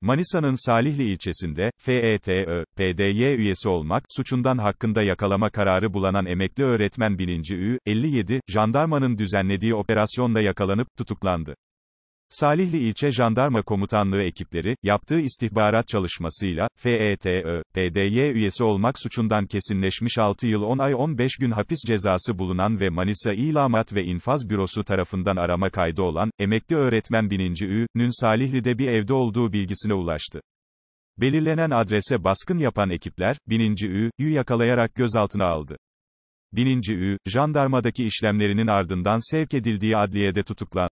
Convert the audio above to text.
Manisa'nın Salihli ilçesinde, FETÖ, PDY üyesi olmak, suçundan hakkında yakalama kararı bulanan emekli öğretmen bilinci Ü, 57, jandarmanın düzenlediği operasyonla yakalanıp, tutuklandı. Salihli İlçe Jandarma Komutanlığı ekipleri, yaptığı istihbarat çalışmasıyla, FETÖ, PDY üyesi olmak suçundan kesinleşmiş 6 yıl 10 ay 15 gün hapis cezası bulunan ve Manisa İlamat ve İnfaz Bürosu tarafından arama kaydı olan, emekli öğretmen bininci Ü.'nün Salihli'de bir evde olduğu bilgisine ulaştı. Belirlenen adrese baskın yapan ekipler, bininci Ü.'yü yakalayarak gözaltına aldı. Bininci Ü, jandarmadaki işlemlerinin ardından sevk edildiği adliyede tutuklandı.